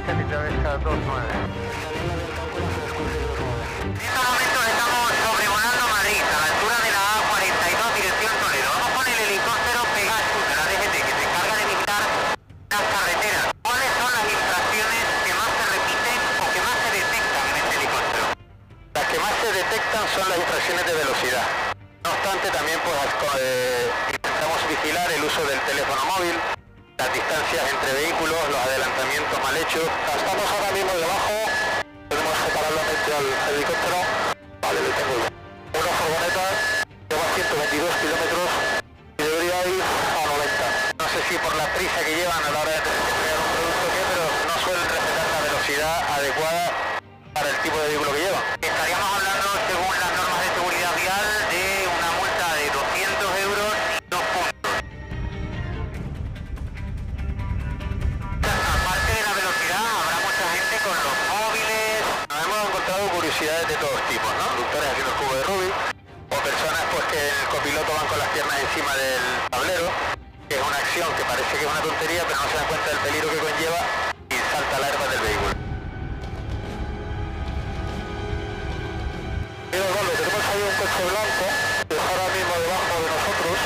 En este momento estamos sobrevolando Madrid, a la altura de la A42, dirección Toledo. Vamos con el helicóptero Pegasus la DGT, que se encarga de vigilar las carreteras. ¿Cuáles son las infracciones que más se repiten o que más se detectan en este helicóptero? Las que más se detectan son las infracciones de velocidad. No obstante, también pues, eh, intentamos vigilar el uso del teléfono móvil, las distancias entre vehículos, los mal hechos. Estamos ahora mismo debajo, tenemos que paralelamente al helicóptero. Vale, le tengo ya. Una furgoneta lleva 122 kilómetros y debería ir a 90. No sé si por la prisa que llevan a la hora de con los móviles. Hemos encontrado curiosidades de todos tipos, ¿no? Conductores haciendo cubo de Rubik, o personas pues que el copiloto van con las piernas encima del tablero, que es una acción que parece que es una tontería, pero no se dan cuenta del peligro que conlleva y salta la herba del vehículo. Tenemos ahí un coche blanco que está ahora mismo debajo de nosotros,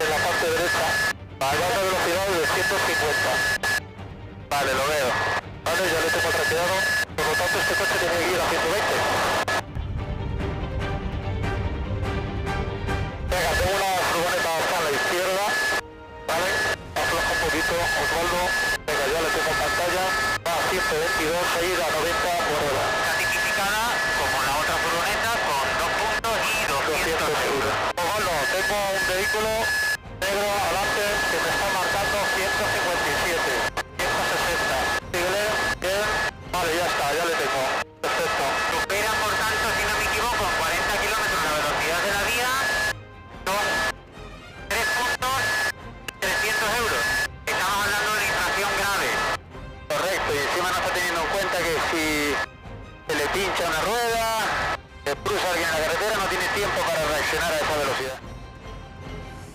en la parte derecha, a una velocidad de 150. Vale, lo veo. Vale, ya le tengo traqueado, por lo este coche tiene que ir a 120. Venga, tengo una furgoneta a la izquierda, ¿vale? Afloja un poquito, Osvaldo. Venga, ya le tengo en pantalla. Va a 122, a ir a 90 por hora. Está tipificada como la otra furgoneta con dos puntos y 200 euros. Osvaldo, tengo un vehículo negro adelante teniendo en cuenta que si se le pincha una rueda, se cruza alguien en la carretera, no tiene tiempo para reaccionar a esa velocidad.